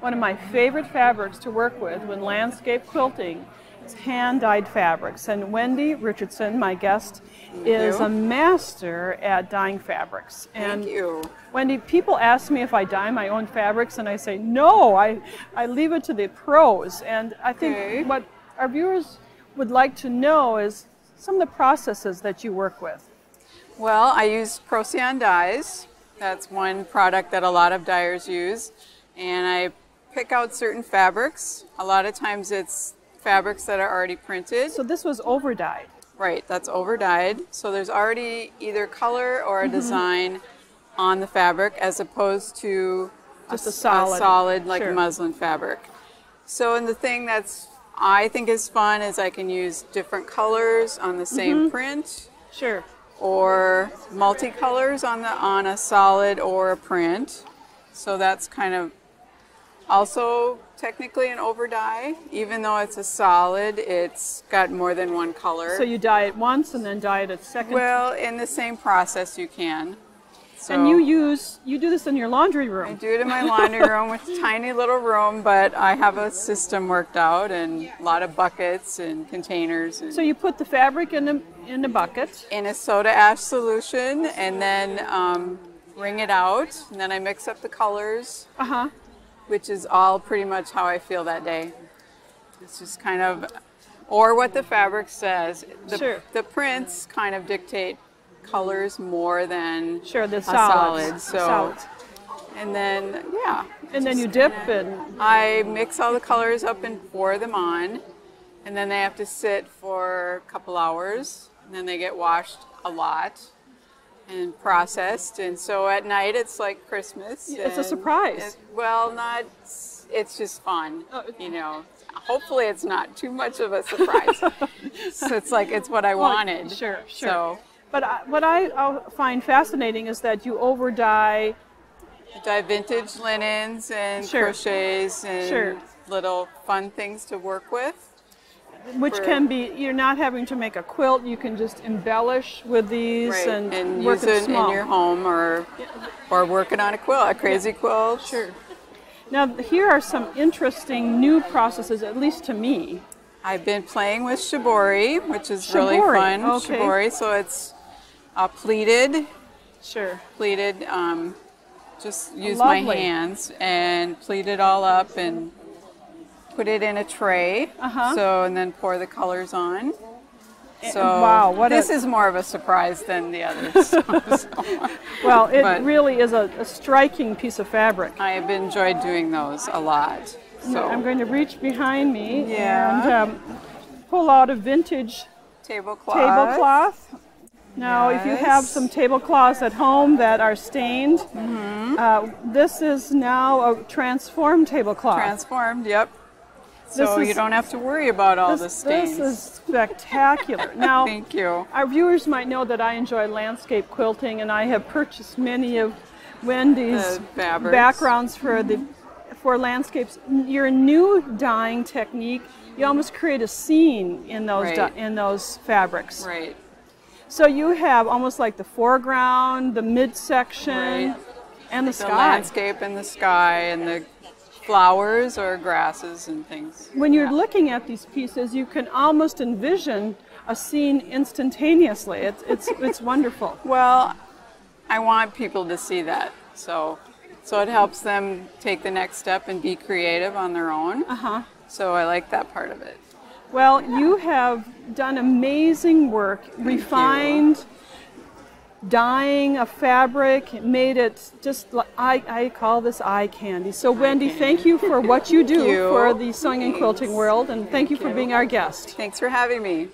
one of my favorite fabrics to work with when landscape quilting is hand-dyed fabrics. And Wendy Richardson, my guest, is you. a master at dyeing fabrics. And Thank you. Wendy, people ask me if I dye my own fabrics, and I say no. I, I leave it to the pros. And I think Okay. what our viewers would like to know is some of the processes that you work with. Well, I use Procyon dyes. That's one product that a lot of dyers use. And I pick out certain fabrics. A lot of times it's fabrics that are already printed. So this was over dyed. Right, that's over dyed. So there's already either color or a design on the fabric as opposed to Just a solid. solid like Sure. muslin fabric. So and the thing that's I think is fun is I can use different colors on the same Mm-hmm. print Sure. or multicolors on the on a solid or a print. So that's kind of also technically an over dye. Even though it's a solid, it's got more than one color. So you dye it once and then dye it a second. well, in the same process you can. So and you use you do this in your laundry room. I do it in my laundry room with a tiny little room, but I have a system worked out and a lot of buckets and containers. And So you put the fabric in a in a bucket. in a soda ash solution and then um, wring it out. And then I mix up the colors, Uh huh. Which is all pretty much how I feel that day. It's just kind of, or what the fabric says. The, Sure. the prints kind of dictate colors more than Sure, the a solids. solid. So, solids. and then, yeah. And then you dip kinda- and I mix all the colors up and pour them on, and then they have to sit for a couple hours, and then they get washed a lot and processed. And so at night it's like Christmas. It's a surprise. it- well, not. It's just fun, Oh. you know. Hopefully it's not too much of a surprise. so it's like it's what I Well, wanted. Sure, sure. So But I, what I find fascinating is that you over dye. Dye vintage linens and Sure. crochets and Sure. little fun things to work with. Which can be, you're not having to make a quilt, you can just embellish with these Right, and, and work use it small. in your home or or working on a quilt, a crazy quilt. Sure. Now, here are some interesting new processes, at least to me. I've been playing with shibori, which is really fun. okay. Shibori, so it's uh, pleated, Sure. pleated. Um, just use my hands and pleat it all up and put it in a tray. Uh-huh. So and then pour the colors on. So wow, what this a- is more of a surprise than the others. So- Well, it But- really is a, a striking piece of fabric. I have enjoyed doing those a lot. So I'm going to reach behind me Yeah. and um, pull out a vintage tablecloth. tablecloth. Now, if you have Yes. some tablecloths at home that are stained, Mm-hmm. uh, this is now a transformed tablecloth. Transformed, yep. So is- you don't have to worry about all the this, stains. this is spectacular. Now, Thank you. our viewers might know that I enjoy landscape quilting, and I have purchased many of Wendy's The backgrounds for the for landscapes. Your new dyeing technique, you almost create a scene in those Right. in those fabrics. Right. So you have almost like the foreground, the midsection, Right. and the, The sky. landscape and the sky and the flowers or grasses and things. When you're Yeah. looking at these pieces, you can almost envision a scene instantaneously. It's it's it's wonderful. Well, I want people to see that. So so it helps them take the next step and be creative on their own. Uh huh. So I like that part of it. Well, you have done amazing work, refined dyeing a fabric, made it just like I, I call this eye candy. So, Wendy, thank you for what you do you. for the sewing and quilting world, and thank you for you. being our guest. Thanks for having me.